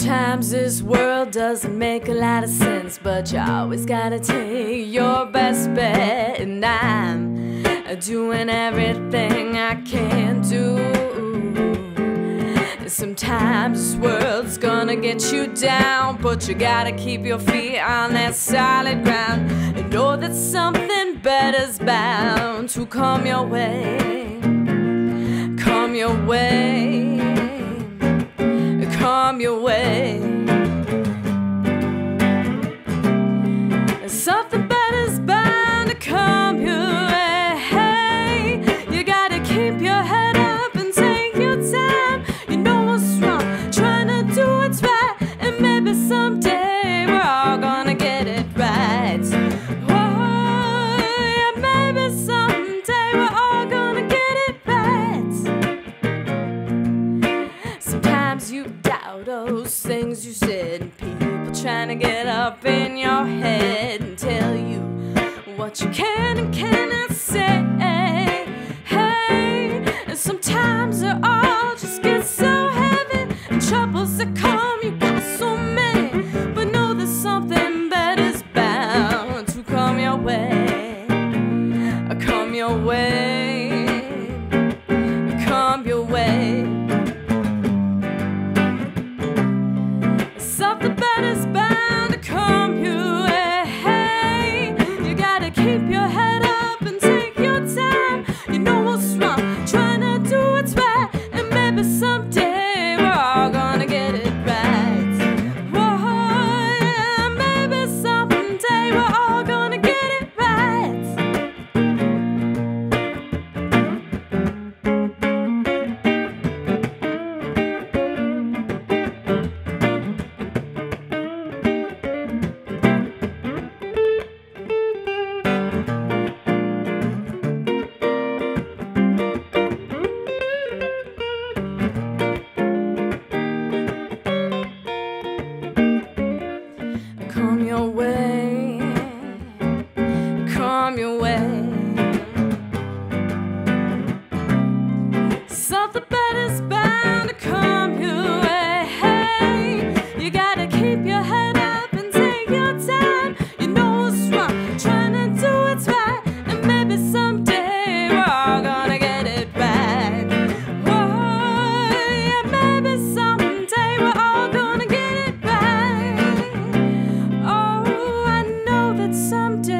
Sometimes this world doesn't make a lot of sense, but you always gotta take your best bet. And I'm doing everything I can do. Sometimes this world's gonna get you down, but you gotta keep your feet on that solid ground and know that something better's bound to come your way. Come your way. Something better's bound to come your way. You gotta keep your head up and take your time. You know what's wrong, trying to do what's right, and maybe someday we're all You doubt oh, those things you said, people trying to get up in your head and tell you what you can and cannot say. Hey, and sometimes it all just gets so heavy, and troubles that come, you got so many. But know that something better's bound to come your way, come your way, and your someday